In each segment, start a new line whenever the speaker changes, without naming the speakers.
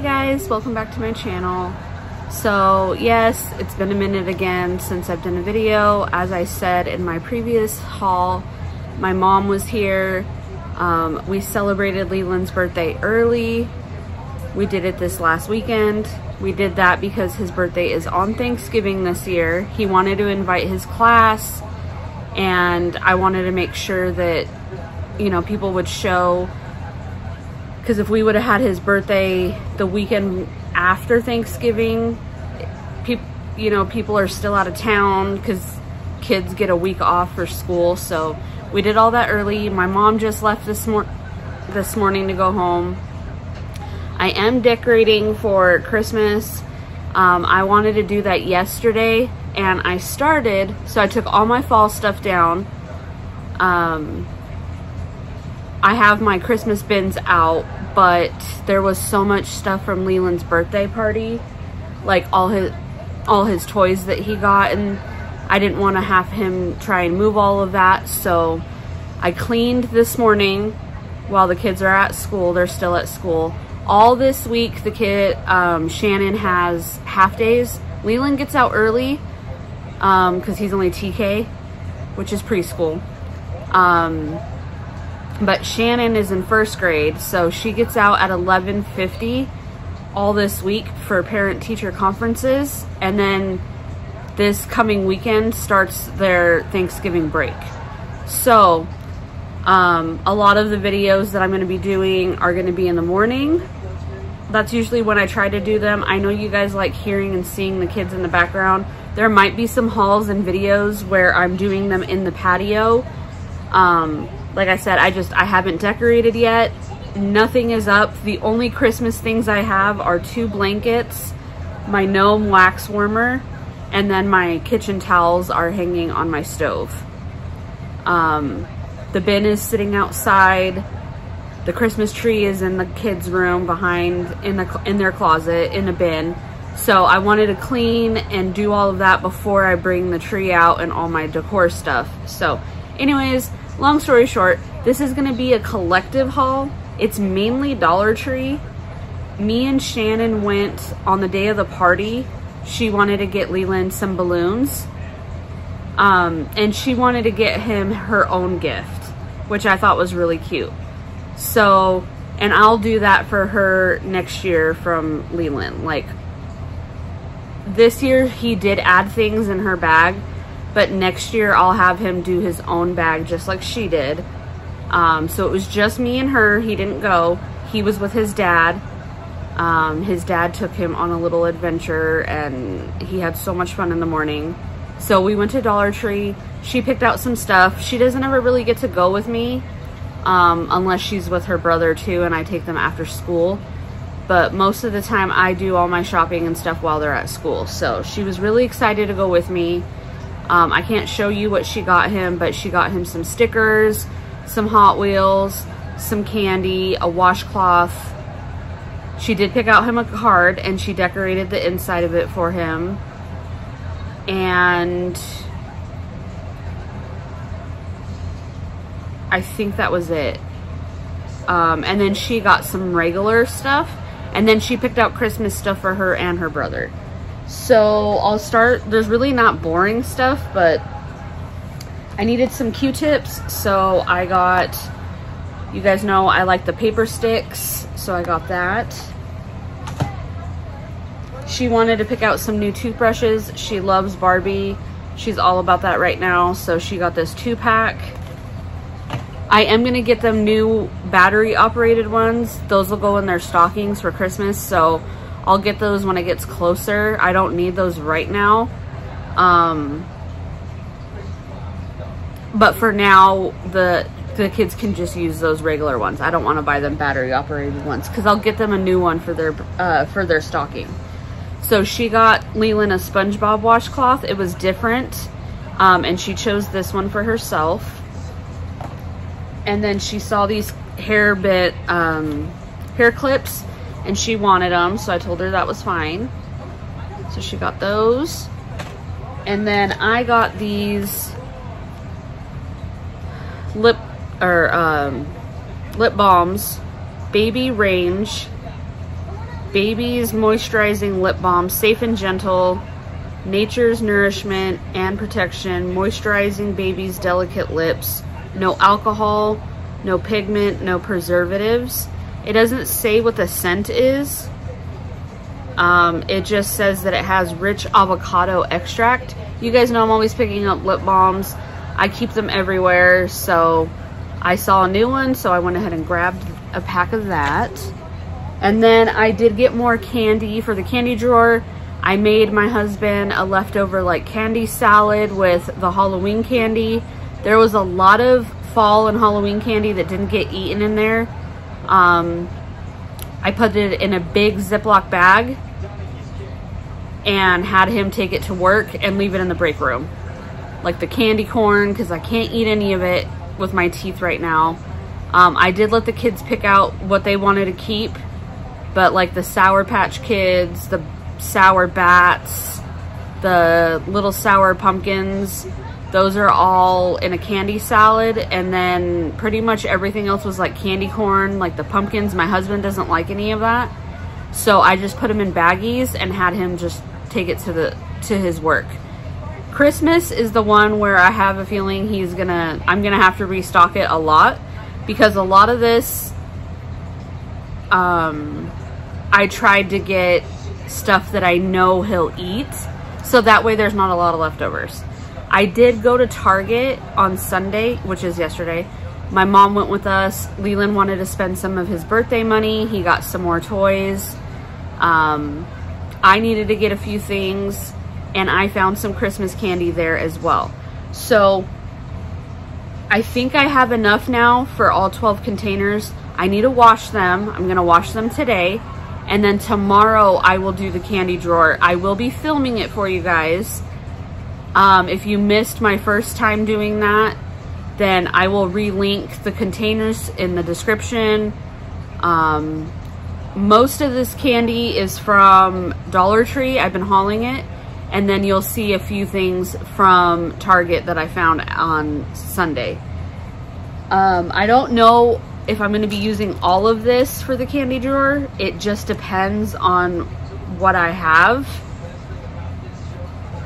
guys, welcome back to my channel. So yes, it's been a minute again since I've done a video. As I said in my previous haul, my mom was here. Um, we celebrated Leland's birthday early. We did it this last weekend. We did that because his birthday is on Thanksgiving this year. He wanted to invite his class and I wanted to make sure that, you know, people would show because if we would have had his birthday the weekend after Thanksgiving, people, you know, people are still out of town because kids get a week off for school. So we did all that early. My mom just left this mor this morning to go home. I am decorating for Christmas. Um, I wanted to do that yesterday and I started, so I took all my fall stuff down. Um, I have my Christmas bins out, but there was so much stuff from Leland's birthday party, like all his all his toys that he got, and I didn't want to have him try and move all of that, so I cleaned this morning while the kids are at school. They're still at school. All this week, the kid, um, Shannon has half days. Leland gets out early because um, he's only TK, which is preschool. Um, but Shannon is in first grade, so she gets out at 11.50 all this week for parent-teacher conferences, and then this coming weekend starts their Thanksgiving break. So, um, a lot of the videos that I'm going to be doing are going to be in the morning. That's usually when I try to do them. I know you guys like hearing and seeing the kids in the background. There might be some hauls and videos where I'm doing them in the patio. Um, like I said, I just, I haven't decorated yet. Nothing is up. The only Christmas things I have are two blankets, my gnome wax warmer, and then my kitchen towels are hanging on my stove. Um, the bin is sitting outside. The Christmas tree is in the kids' room behind in the in their closet in a bin. So I wanted to clean and do all of that before I bring the tree out and all my decor stuff. So anyways, long story short, this is gonna be a collective haul. It's mainly Dollar Tree. Me and Shannon went on the day of the party. She wanted to get Leland some balloons. Um, and she wanted to get him her own gift, which I thought was really cute. So, and I'll do that for her next year from Leland. Like, this year he did add things in her bag but next year I'll have him do his own bag just like she did. Um, so it was just me and her. He didn't go. He was with his dad. Um, his dad took him on a little adventure and he had so much fun in the morning. So we went to Dollar Tree. She picked out some stuff. She doesn't ever really get to go with me um, unless she's with her brother too and I take them after school. But most of the time I do all my shopping and stuff while they're at school. So she was really excited to go with me. Um, I can't show you what she got him, but she got him some stickers, some Hot Wheels, some candy, a washcloth. She did pick out him a card and she decorated the inside of it for him. And I think that was it. Um, and then she got some regular stuff. And then she picked out Christmas stuff for her and her brother. So I'll start, there's really not boring stuff, but I needed some Q-tips. So I got, you guys know I like the paper sticks. So I got that. She wanted to pick out some new toothbrushes. She loves Barbie. She's all about that right now. So she got this two pack. I am to get them new battery operated ones. Those will go in their stockings for Christmas. So I'll get those when it gets closer. I don't need those right now. Um, but for now, the the kids can just use those regular ones. I don't want to buy them battery operated ones because I'll get them a new one for their uh, for their stocking. So she got Leland a SpongeBob washcloth. It was different, um, and she chose this one for herself. And then she saw these hair bit um, hair clips and she wanted them so I told her that was fine. So she got those. And then I got these lip or um, lip balms. Baby range. Baby's Moisturizing Lip Balm, safe and gentle, nature's nourishment and protection, moisturizing baby's delicate lips, no alcohol, no pigment, no preservatives. It doesn't say what the scent is. Um, it just says that it has rich avocado extract. You guys know I'm always picking up lip balms. I keep them everywhere, so I saw a new one, so I went ahead and grabbed a pack of that. And then I did get more candy for the candy drawer. I made my husband a leftover like candy salad with the Halloween candy. There was a lot of fall and Halloween candy that didn't get eaten in there. Um, I put it in a big Ziploc bag and had him take it to work and leave it in the break room. Like the candy corn, because I can't eat any of it with my teeth right now. Um, I did let the kids pick out what they wanted to keep, but like the Sour Patch Kids, the Sour Bats, the little sour pumpkins, those are all in a candy salad. And then pretty much everything else was like candy corn, like the pumpkins. My husband doesn't like any of that. So I just put them in baggies and had him just take it to the to his work. Christmas is the one where I have a feeling he's gonna, I'm gonna have to restock it a lot because a lot of this, um, I tried to get stuff that I know he'll eat. So that way there's not a lot of leftovers. I did go to Target on Sunday, which is yesterday. My mom went with us. Leland wanted to spend some of his birthday money. He got some more toys. Um, I needed to get a few things and I found some Christmas candy there as well. So I think I have enough now for all 12 containers. I need to wash them. I'm gonna wash them today. And then tomorrow I will do the candy drawer. I will be filming it for you guys. Um, if you missed my first time doing that, then I will relink the containers in the description. Um, most of this candy is from Dollar Tree. I've been hauling it. And then you'll see a few things from Target that I found on Sunday. Um, I don't know if I'm going to be using all of this for the candy drawer. It just depends on what I have.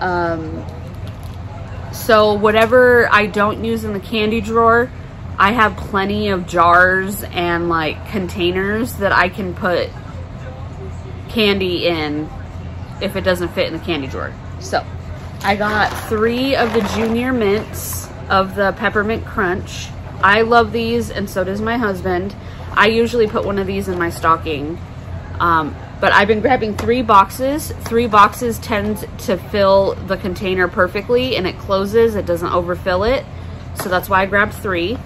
Um, so whatever I don't use in the candy drawer, I have plenty of jars and like containers that I can put candy in if it doesn't fit in the candy drawer. So I got three of the junior mints of the peppermint crunch. I love these and so does my husband. I usually put one of these in my stocking. Um, but I've been grabbing three boxes. Three boxes tend to fill the container perfectly and it closes, it doesn't overfill it. So that's why I grabbed three.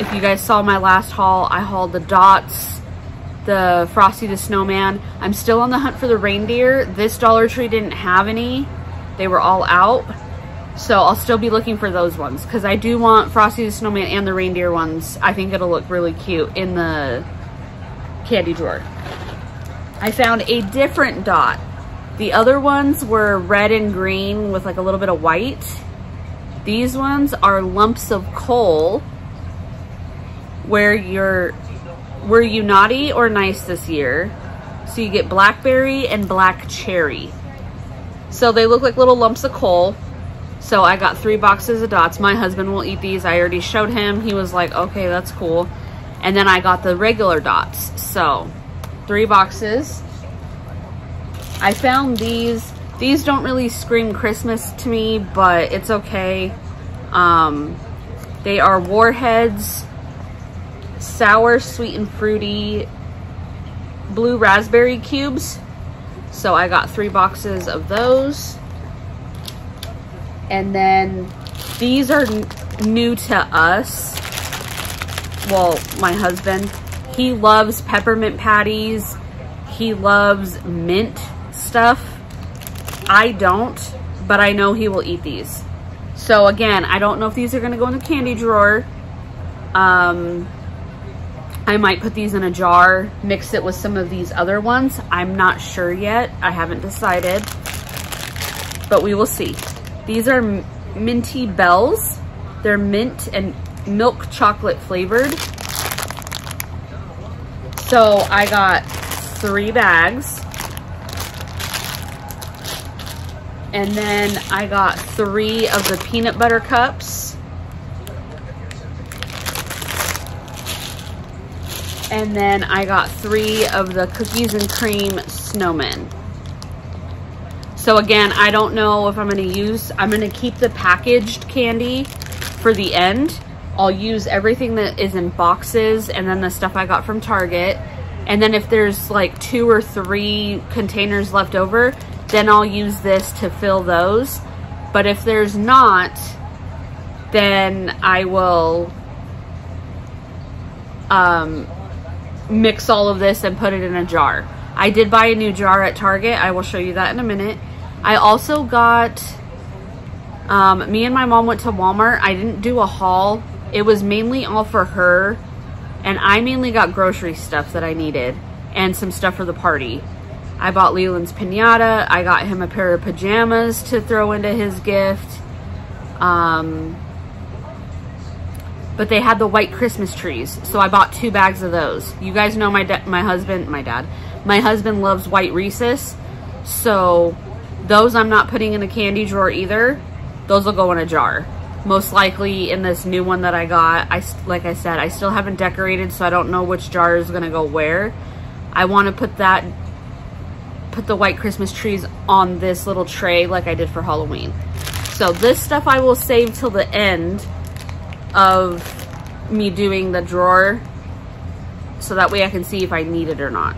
If you guys saw my last haul, I hauled the dots, the Frosty the Snowman. I'm still on the hunt for the reindeer. This Dollar Tree didn't have any. They were all out. So I'll still be looking for those ones because I do want Frosty the Snowman and the reindeer ones. I think it'll look really cute in the candy drawer. I found a different dot. The other ones were red and green with like a little bit of white. These ones are lumps of coal where you're, were you naughty or nice this year? So you get blackberry and black cherry. So they look like little lumps of coal. So I got three boxes of dots. My husband will eat these. I already showed him. He was like, okay, that's cool. And then I got the regular dots. So three boxes. I found these. These don't really scream Christmas to me, but it's okay. Um, they are Warheads sour, sweet and fruity blue raspberry cubes. So I got three boxes of those. And then these are new to us. Well, my husband, he loves peppermint patties. He loves mint stuff. I don't, but I know he will eat these. So again, I don't know if these are gonna go in the candy drawer. Um, I might put these in a jar, mix it with some of these other ones. I'm not sure yet. I haven't decided, but we will see. These are Minty Bells. They're mint and milk chocolate flavored. So I got three bags. And then I got three of the peanut butter cups. And then I got three of the cookies and cream snowmen. So again, I don't know if I'm gonna use, I'm gonna keep the packaged candy for the end. I'll use everything that is in boxes and then the stuff I got from Target. And then if there's like two or three containers left over, then I'll use this to fill those. But if there's not, then I will um, mix all of this and put it in a jar. I did buy a new jar at Target. I will show you that in a minute. I also got, um, me and my mom went to Walmart. I didn't do a haul. It was mainly all for her. And I mainly got grocery stuff that I needed and some stuff for the party. I bought Leland's pinata. I got him a pair of pajamas to throw into his gift. Um, but they had the white Christmas trees. So I bought two bags of those. You guys know my my husband, my dad, my husband loves white Reese's. So those I'm not putting in the candy drawer either. Those will go in a jar. Most likely in this new one that I got. I Like I said, I still haven't decorated, so I don't know which jar is going to go where. I want to put that put the white Christmas trees on this little tray like I did for Halloween. So this stuff I will save till the end of me doing the drawer so that way I can see if I need it or not.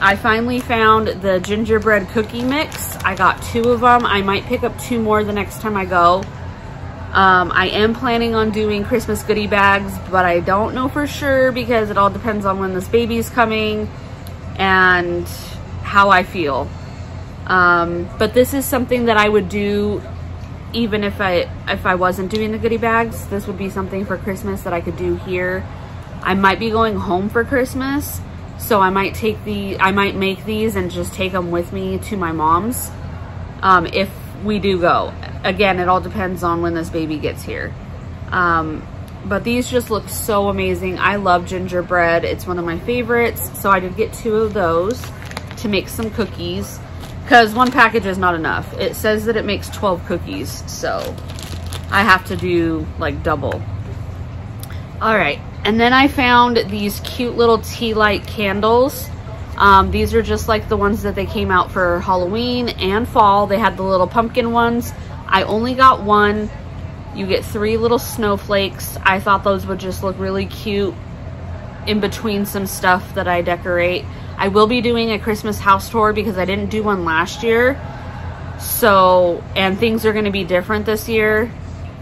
I finally found the gingerbread cookie mix. I got two of them. I might pick up two more the next time I go. Um, I am planning on doing Christmas goodie bags, but I don't know for sure because it all depends on when this baby's coming and how I feel. Um, but this is something that I would do even if I if I wasn't doing the goodie bags. This would be something for Christmas that I could do here. I might be going home for Christmas, so I might take the I might make these and just take them with me to my mom's um, if we do go. Again, it all depends on when this baby gets here. Um, but these just look so amazing. I love gingerbread. It's one of my favorites. So I did get two of those to make some cookies because one package is not enough. It says that it makes 12 cookies. So I have to do like double. All right. And then I found these cute little tea light candles. Um, these are just like the ones that they came out for Halloween and fall. They had the little pumpkin ones. I only got one you get three little snowflakes. I thought those would just look really cute in between some stuff that I decorate. I will be doing a Christmas house tour because I didn't do one last year. So, and things are going to be different this year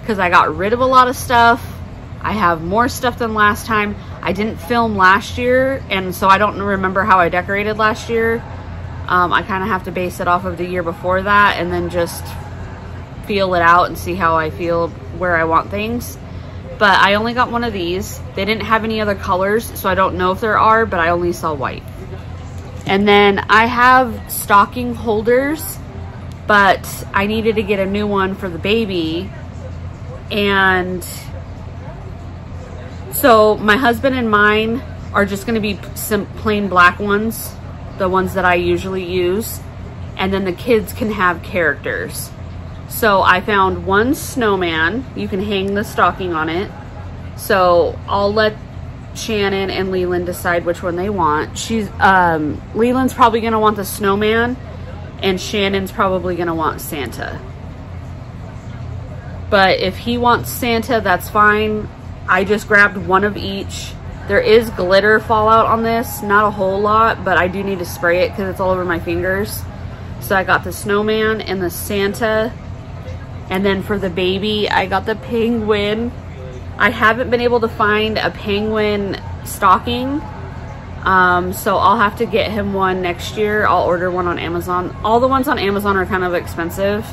because I got rid of a lot of stuff. I have more stuff than last time. I didn't film last year, and so I don't remember how I decorated last year. Um, I kind of have to base it off of the year before that and then just feel it out and see how I feel where I want things. But I only got one of these. They didn't have any other colors, so I don't know if there are, but I only saw white. And then I have stocking holders, but I needed to get a new one for the baby. And so my husband and mine are just gonna be some plain black ones, the ones that I usually use. And then the kids can have characters. So I found one snowman. You can hang the stocking on it. So I'll let Shannon and Leland decide which one they want. She's um, Leland's probably gonna want the snowman and Shannon's probably gonna want Santa. But if he wants Santa, that's fine. I just grabbed one of each. There is glitter fallout on this, not a whole lot, but I do need to spray it because it's all over my fingers. So I got the snowman and the Santa and then for the baby, I got the penguin. I haven't been able to find a penguin stocking. Um, so I'll have to get him one next year. I'll order one on Amazon. All the ones on Amazon are kind of expensive.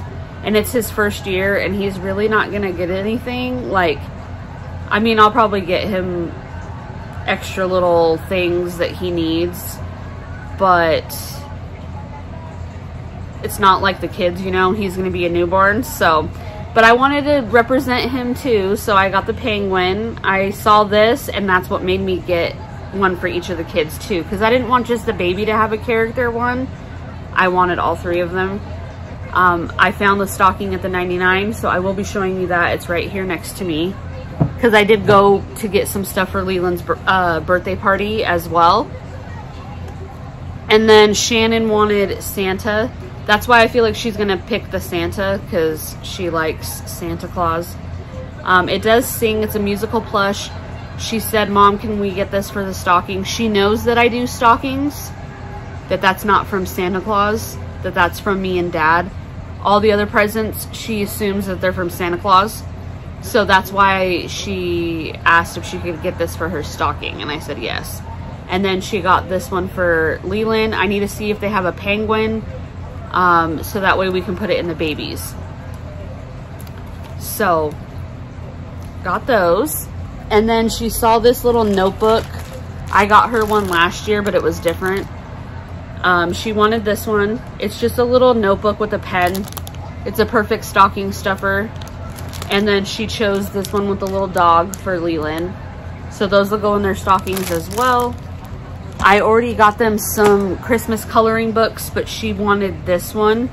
And it's his first year and he's really not going to get anything. Like, I mean, I'll probably get him extra little things that he needs. But it's not like the kids, you know, he's going to be a newborn. So, but I wanted to represent him too. So I got the penguin. I saw this and that's what made me get one for each of the kids too because I didn't want just the baby to have a character one. I wanted all three of them. Um, I found the stocking at the 99, so I will be showing you that. It's right here next to me because I did go to get some stuff for Leland's uh, birthday party as well. And then Shannon wanted Santa. That's why I feel like she's going to pick the Santa because she likes Santa Claus. Um, it does sing. It's a musical plush. She said, Mom, can we get this for the stocking? She knows that I do stockings, that that's not from Santa Claus, that that's from me and Dad. All the other presents, she assumes that they're from Santa Claus. So that's why she asked if she could get this for her stocking, and I said yes. And then she got this one for Leland. I need to see if they have a penguin, um, so that way we can put it in the babies. So, got those. And then she saw this little notebook. I got her one last year, but it was different. Um, she wanted this one. It's just a little notebook with a pen. It's a perfect stocking stuffer. And then she chose this one with the little dog for Leland. So those will go in their stockings as well. I already got them some Christmas coloring books, but she wanted this one.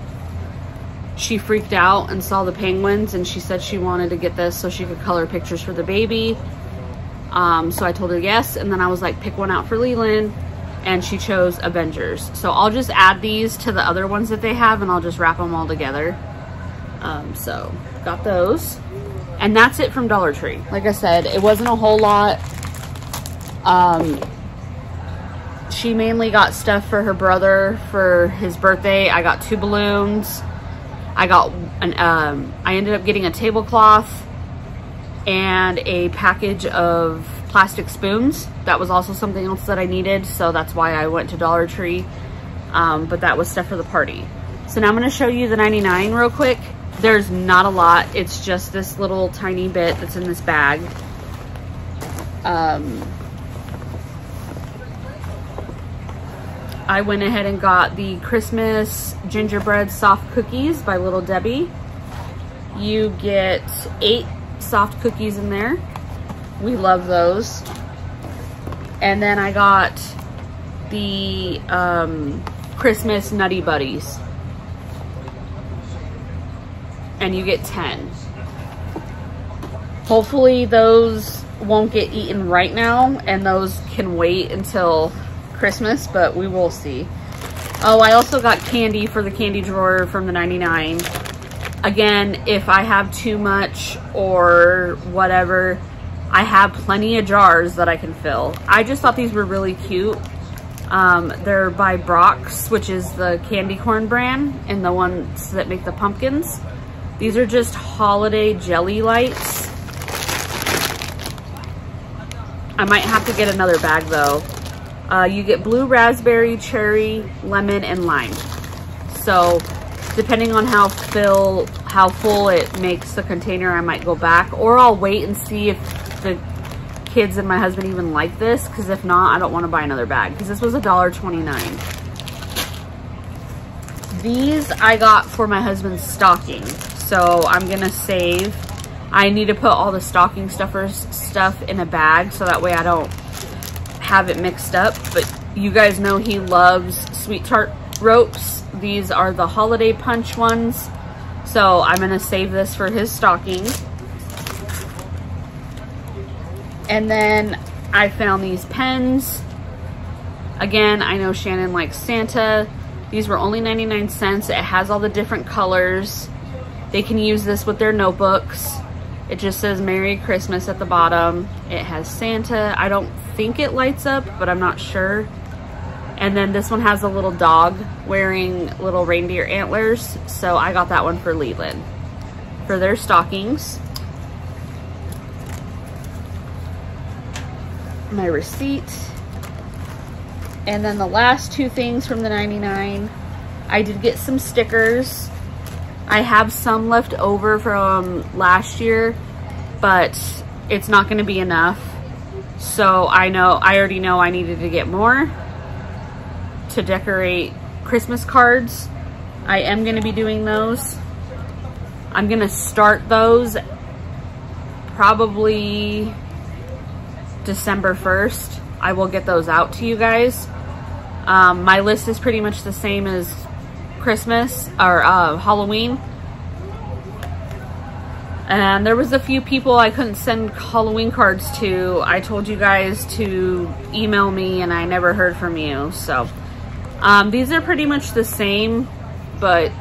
She freaked out and saw the penguins and she said she wanted to get this so she could color pictures for the baby. Um, so I told her yes, and then I was like, pick one out for Leland, and she chose Avengers. So I'll just add these to the other ones that they have, and I'll just wrap them all together. Um, so got those. And that's it from Dollar Tree. Like I said, it wasn't a whole lot. Um, she mainly got stuff for her brother for his birthday. I got two balloons. I got an, um, I ended up getting a tablecloth and a package of plastic spoons. That was also something else that I needed, so that's why I went to Dollar Tree. Um, but that was stuff for the party. So now I'm gonna show you the 99 real quick. There's not a lot. It's just this little tiny bit that's in this bag. Um, I went ahead and got the Christmas gingerbread soft cookies by Little Debbie. You get eight soft cookies in there. We love those. And then I got the um, Christmas Nutty Buddies. And you get 10. Hopefully those won't get eaten right now and those can wait until Christmas, but we will see. Oh, I also got candy for the candy drawer from the 99 again, if I have too much or whatever, I have plenty of jars that I can fill. I just thought these were really cute. Um, they're by Brach's, which is the candy corn brand and the ones that make the pumpkins. These are just holiday jelly lights. I might have to get another bag though. Uh, you get blue raspberry, cherry, lemon, and lime. So depending on how fill how full it makes the container I might go back or I'll wait and see if the kids and my husband even like this because if not I don't want to buy another bag because this was a dollar 29 these I got for my husband's stocking so I'm gonna save I need to put all the stocking stuffers stuff in a bag so that way I don't have it mixed up but you guys know he loves sweet tart ropes. These are the holiday punch ones. So I'm gonna save this for his stocking. And then I found these pens. Again, I know Shannon likes Santa. These were only 99 cents. It has all the different colors. They can use this with their notebooks. It just says Merry Christmas at the bottom. It has Santa. I don't think it lights up, but I'm not sure. And then this one has a little dog wearing little reindeer antlers. So I got that one for Leland for their stockings. My receipt. And then the last two things from the 99. I did get some stickers. I have some left over from last year, but it's not gonna be enough. So I know, I already know I needed to get more to decorate Christmas cards. I am going to be doing those. I'm going to start those probably December 1st. I will get those out to you guys. Um, my list is pretty much the same as Christmas or uh, Halloween. And there was a few people I couldn't send Halloween cards to. I told you guys to email me and I never heard from you. So um, these are pretty much the same, but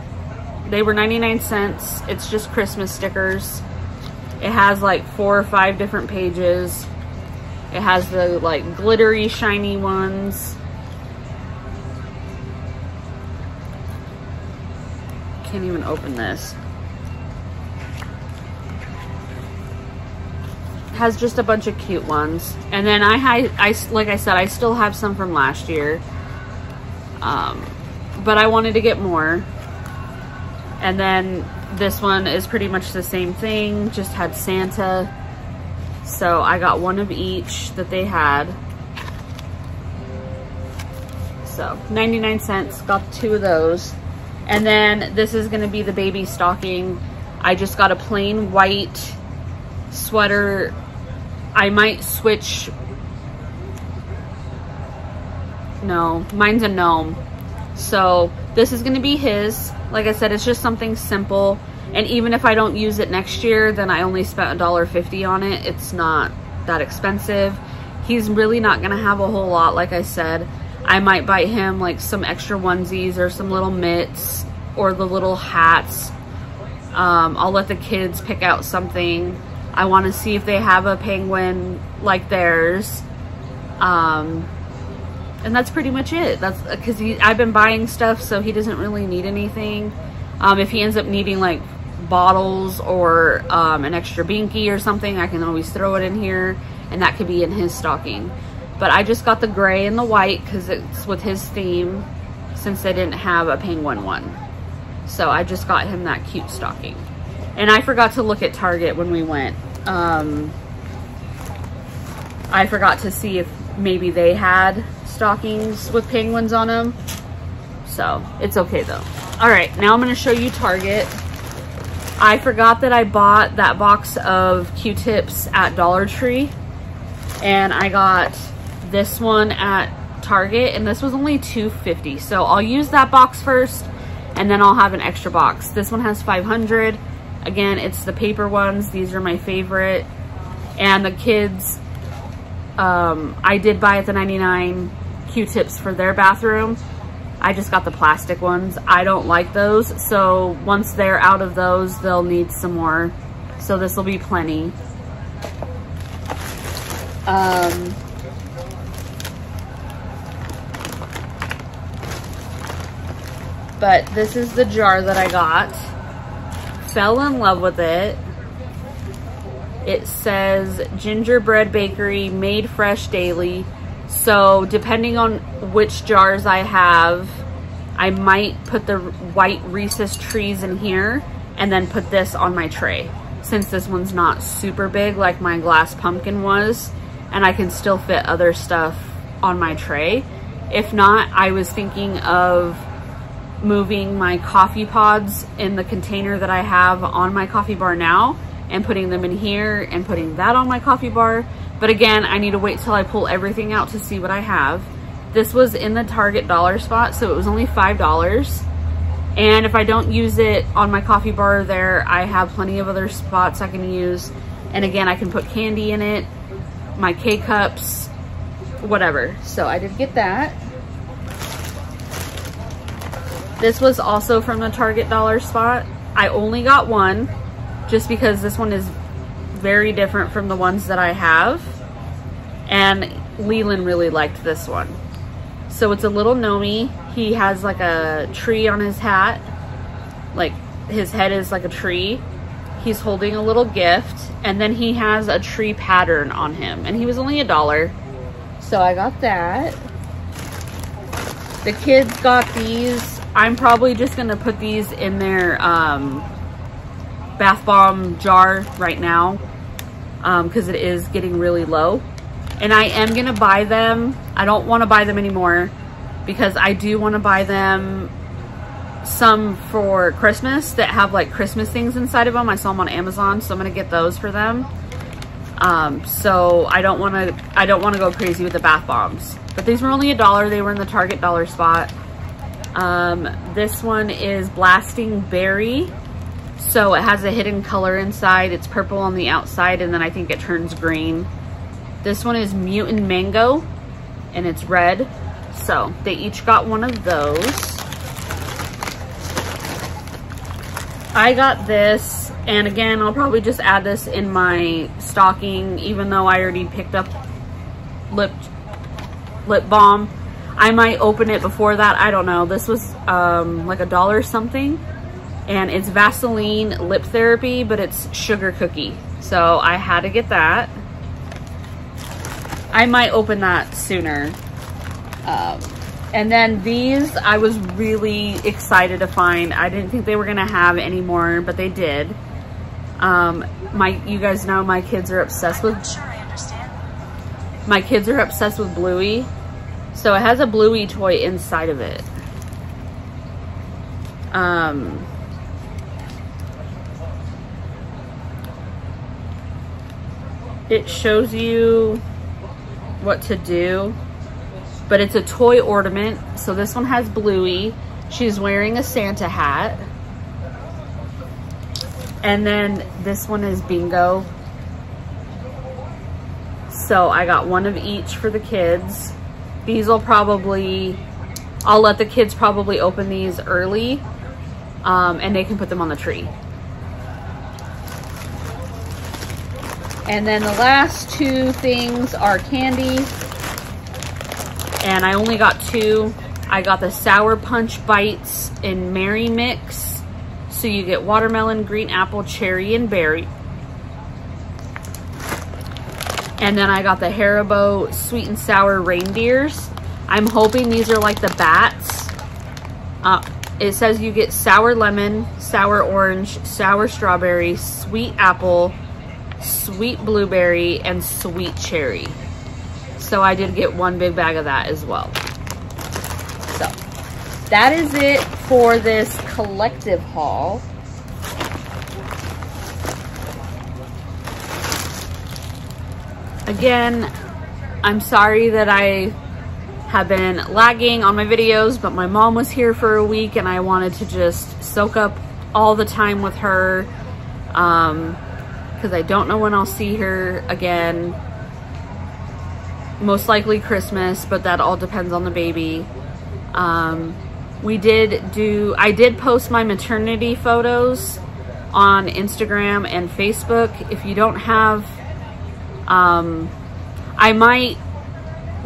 they were 99 cents. It's just Christmas stickers. It has like four or five different pages. It has the like glittery, shiny ones. Can't even open this. Has just a bunch of cute ones. And then I, I, I like I said, I still have some from last year. Um, but I wanted to get more. And then this one is pretty much the same thing, just had Santa. So I got one of each that they had. So 99 cents, got two of those. And then this is gonna be the baby stocking. I just got a plain white sweater. I might switch. No, mine's a gnome. So this is gonna be his. Like I said, it's just something simple. And even if I don't use it next year, then I only spent $1.50 on it. It's not that expensive. He's really not gonna have a whole lot, like I said. I might buy him like some extra onesies or some little mitts or the little hats. Um, I'll let the kids pick out something. I wanna see if they have a penguin like theirs. Um, and that's pretty much it. That's because I've been buying stuff, so he doesn't really need anything. Um, if he ends up needing like bottles or um, an extra binky or something, I can always throw it in here, and that could be in his stocking. But I just got the gray and the white because it's with his theme, since they didn't have a penguin one. So I just got him that cute stocking. And I forgot to look at Target when we went. Um, I forgot to see if maybe they had stockings with penguins on them. So it's okay though. All right, now I'm gonna show you Target. I forgot that I bought that box of Q-tips at Dollar Tree and I got this one at Target and this was only $2.50. So I'll use that box first and then I'll have an extra box. This one has 500. Again, it's the paper ones. These are my favorite. And the kids, um, I did buy at the 99 Q-tips for their bathroom. I just got the plastic ones. I don't like those. So once they're out of those, they'll need some more. So this will be plenty. Um, but this is the jar that I got. Fell in love with it. It says gingerbread bakery made fresh daily so depending on which jars I have, I might put the white Reese's trees in here and then put this on my tray. Since this one's not super big like my glass pumpkin was, and I can still fit other stuff on my tray. If not, I was thinking of moving my coffee pods in the container that I have on my coffee bar now and putting them in here and putting that on my coffee bar but again, I need to wait till I pull everything out to see what I have. This was in the Target dollar spot, so it was only $5. And if I don't use it on my coffee bar there, I have plenty of other spots I can use. And again, I can put candy in it, my K-cups, whatever. So I did get that. This was also from the Target dollar spot. I only got one just because this one is very different from the ones that I have. And Leland really liked this one. So it's a little gnomey. He has like a tree on his hat. Like his head is like a tree. He's holding a little gift. And then he has a tree pattern on him. And he was only a dollar. So I got that. The kids got these. I'm probably just going to put these in their um, bath bomb jar right now because um, it is getting really low. And I am going to buy them. I don't want to buy them anymore because I do want to buy them some for Christmas that have like Christmas things inside of them. I saw them on Amazon, so I'm going to get those for them. Um, so I don't want to, I don't want to go crazy with the bath bombs. But these were only a dollar. They were in the Target dollar spot. Um, this one is Blasting Berry. So it has a hidden color inside. It's purple on the outside and then I think it turns green. This one is Mutant Mango and it's red. So they each got one of those. I got this and again, I'll probably just add this in my stocking even though I already picked up lip lip balm. I might open it before that. I don't know. This was um, like a dollar something. And it's Vaseline Lip Therapy, but it's sugar cookie. So I had to get that. I might open that sooner. Um, and then these, I was really excited to find. I didn't think they were going to have any more, but they did. Um, my, you guys know my kids are obsessed with, my kids are obsessed with Bluey. So it has a Bluey toy inside of it. Um, it shows you what to do, but it's a toy ornament. So this one has Bluey. She's wearing a Santa hat. And then this one is Bingo. So I got one of each for the kids. These will probably, I'll let the kids probably open these early um, and they can put them on the tree. And then the last two things are candy. And I only got two. I got the Sour Punch Bites in Merry Mix. So you get watermelon, green apple, cherry, and berry. And then I got the Haribo Sweet and Sour Reindeers. I'm hoping these are like the bats. Uh, it says you get sour lemon, sour orange, sour strawberry, sweet apple, sweet blueberry, and sweet cherry. So I did get one big bag of that as well. So that is it for this collective haul. Again, I'm sorry that I have been lagging on my videos, but my mom was here for a week and I wanted to just soak up all the time with her um, because I don't know when I'll see her again. Most likely Christmas, but that all depends on the baby. Um, we did do, I did post my maternity photos on Instagram and Facebook. If you don't have um, I might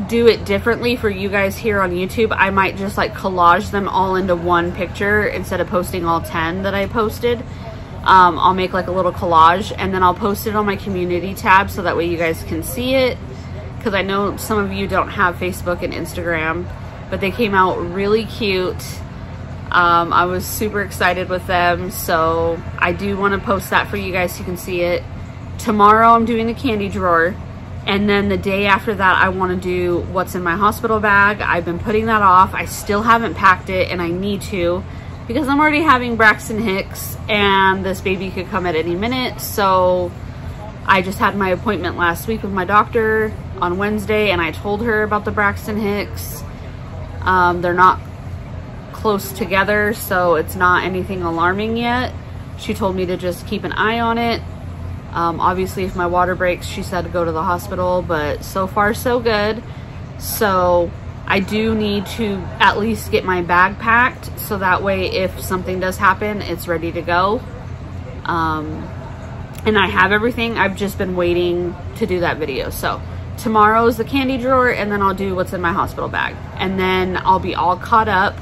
do it differently for you guys here on YouTube. I might just like collage them all into one picture instead of posting all 10 that I posted. Um, I'll make like a little collage and then I'll post it on my community tab so that way you guys can see it. Because I know some of you don't have Facebook and Instagram, but they came out really cute. Um, I was super excited with them, so I do want to post that for you guys so you can see it. Tomorrow I'm doing the candy drawer. And then the day after that, I want to do what's in my hospital bag. I've been putting that off. I still haven't packed it and I need to because I'm already having Braxton Hicks and this baby could come at any minute. So I just had my appointment last week with my doctor on Wednesday and I told her about the Braxton Hicks. Um, they're not close together, so it's not anything alarming yet. She told me to just keep an eye on it um, obviously, if my water breaks, she said to go to the hospital, but so far so good. So I do need to at least get my bag packed so that way if something does happen, it's ready to go. Um, and I have everything. I've just been waiting to do that video. So tomorrow is the candy drawer and then I'll do what's in my hospital bag. And then I'll be all caught up.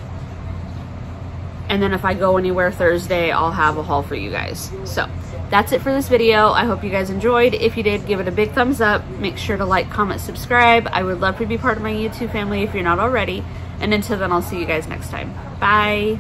And then if I go anywhere Thursday, I'll have a haul for you guys. So that's it for this video. I hope you guys enjoyed. If you did, give it a big thumbs up. Make sure to like, comment, subscribe. I would love to be part of my YouTube family if you're not already. And until then, I'll see you guys next time. Bye.